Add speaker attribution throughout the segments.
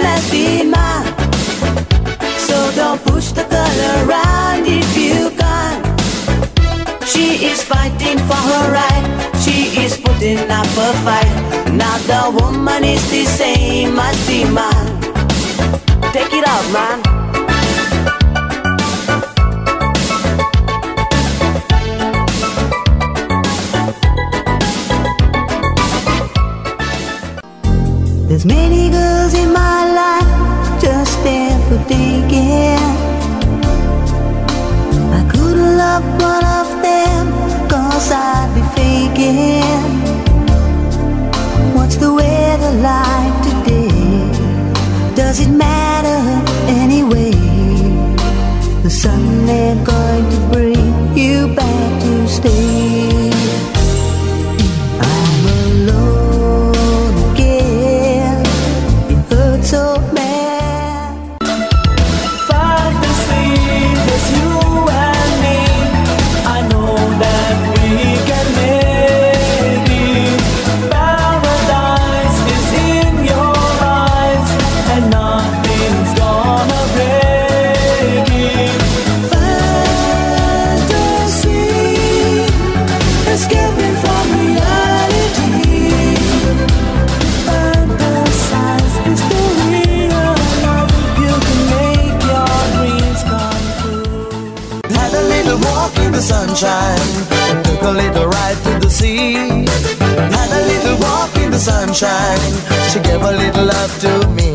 Speaker 1: as the man. So don't push the if you can. She is fighting for her right. She is putting up a fight. Now the woman is the same as the man. Take it out, man. There's many girls couldn't one of them cause I'd be faking.
Speaker 2: Sunshine, took a little ride to the sea. Had a little walk in the sunshine, she gave a little love to me.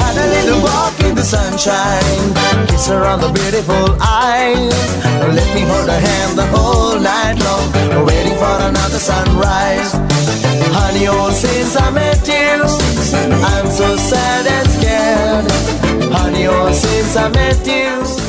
Speaker 2: Had a little walk in the sunshine, kiss her on the beautiful eyes. Let me hold her hand the whole night long, waiting for another sunrise. Honey, oh, since I met you, I'm so sad and scared. Honey, oh, since I met you.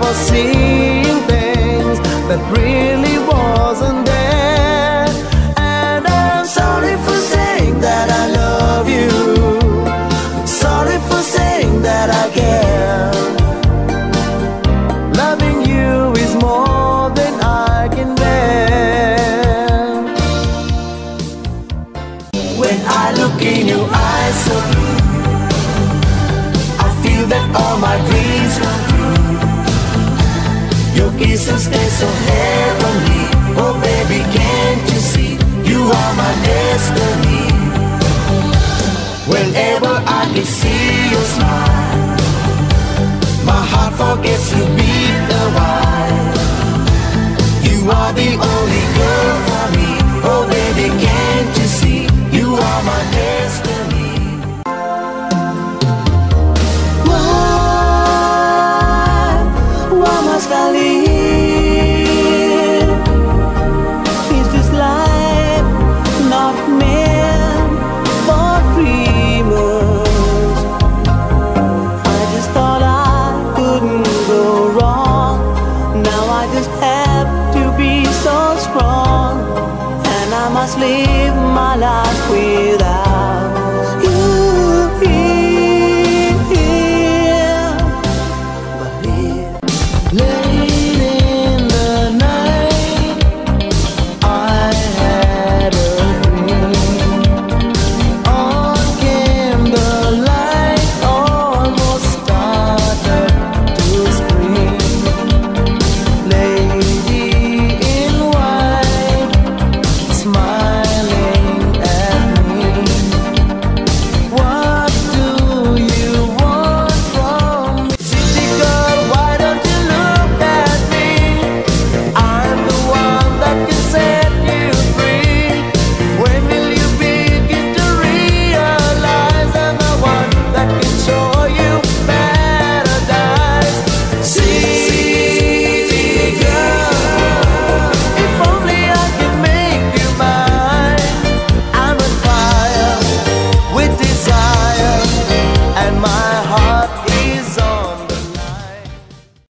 Speaker 2: Was seeing things that really wasn't there. And I'm sorry for saying that I love you. Sorry for saying that I care. Loving you is more than I can bear. When I look in your eyes so I feel that all my dreams kisses taste so heavenly.
Speaker 1: Live my life